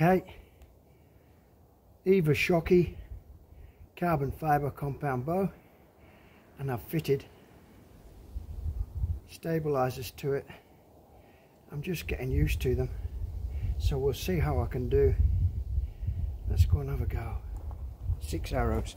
Okay. Eva Shockey carbon fibre compound bow and I've fitted stabilizers to it. I'm just getting used to them so we'll see how I can do. Let's go and have a go. Six arrows.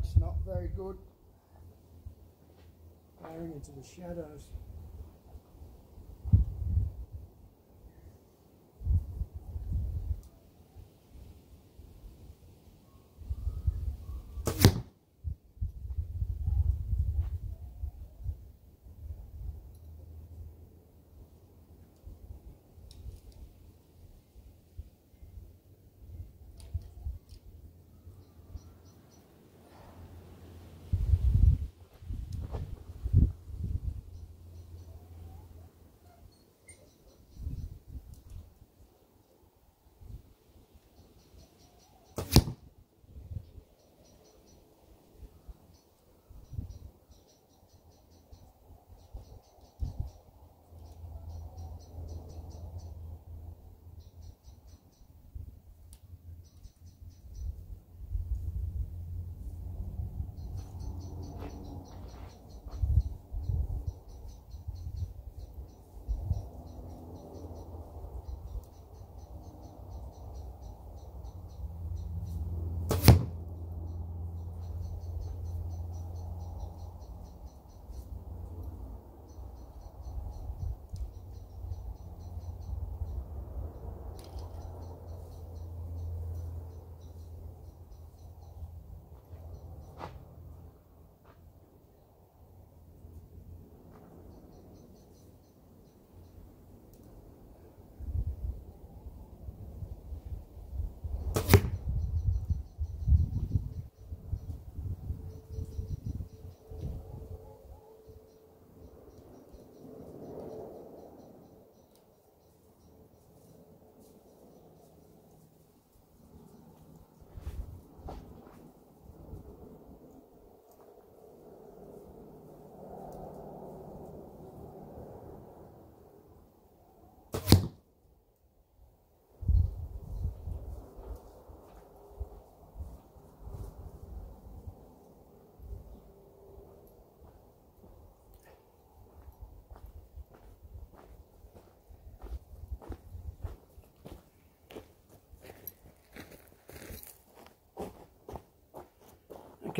Light's not very good. Firing into the shadows.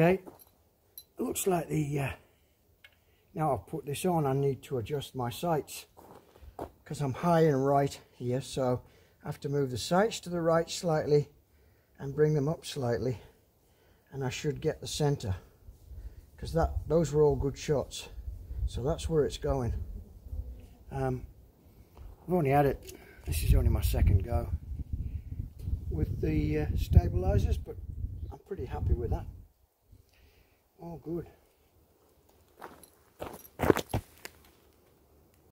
Okay, looks like the, uh, now I've put this on I need to adjust my sights because I'm high and right here so I have to move the sights to the right slightly and bring them up slightly and I should get the center because that those were all good shots. So that's where it's going. Um, I've only had it this is only my second go with the uh, stabilizers but I'm pretty happy with that Oh, good.